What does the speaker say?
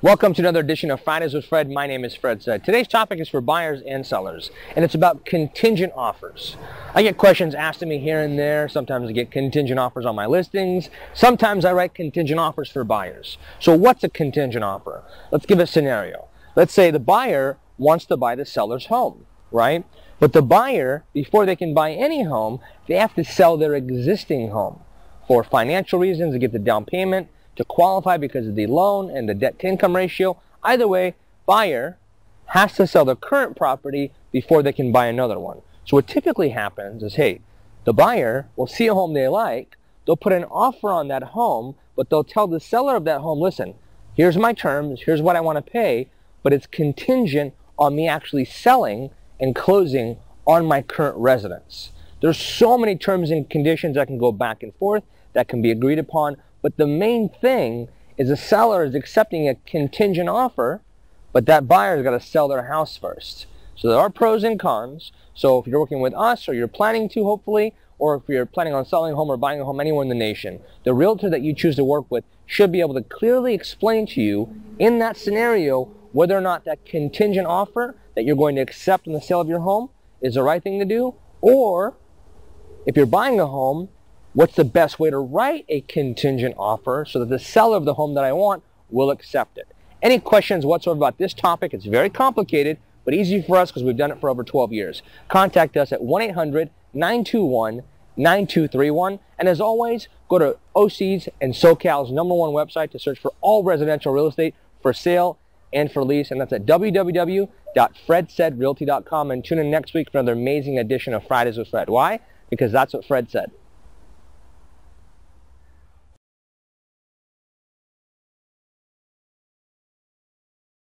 Welcome to another edition of Fridays with Fred. My name is Fred Sed. Today's topic is for buyers and sellers, and it's about contingent offers. I get questions asked of me here and there. Sometimes I get contingent offers on my listings. Sometimes I write contingent offers for buyers. So what's a contingent offer? Let's give a scenario. Let's say the buyer wants to buy the seller's home, right? But the buyer, before they can buy any home, they have to sell their existing home for financial reasons to get the down payment, to qualify because of the loan and the debt to income ratio. Either way, buyer has to sell their current property before they can buy another one. So what typically happens is, hey, the buyer will see a home they like, they'll put an offer on that home, but they'll tell the seller of that home, listen, here's my terms, here's what I want to pay, but it's contingent on me actually selling and closing on my current residence. There's so many terms and conditions that can go back and forth that can be agreed upon, but the main thing is the seller is accepting a contingent offer, but that buyer's got to sell their house first. So there are pros and cons. So if you're working with us or you're planning to hopefully, or if you're planning on selling a home or buying a home anywhere in the nation, the realtor that you choose to work with should be able to clearly explain to you in that scenario whether or not that contingent offer that you're going to accept in the sale of your home is the right thing to do, or if you're buying a home, what's the best way to write a contingent offer so that the seller of the home that I want will accept it. Any questions whatsoever about this topic? It's very complicated, but easy for us because we've done it for over 12 years. Contact us at 1-800-921-9231. And as always, go to OC's and SoCal's number one website to search for all residential real estate for sale and for lease. And that's at www.fredsedrealty.com. And tune in next week for another amazing edition of Fridays with Fred. Why? Because that's what Fred said.